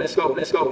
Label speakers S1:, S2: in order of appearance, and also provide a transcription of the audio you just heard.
S1: let's go, let's go.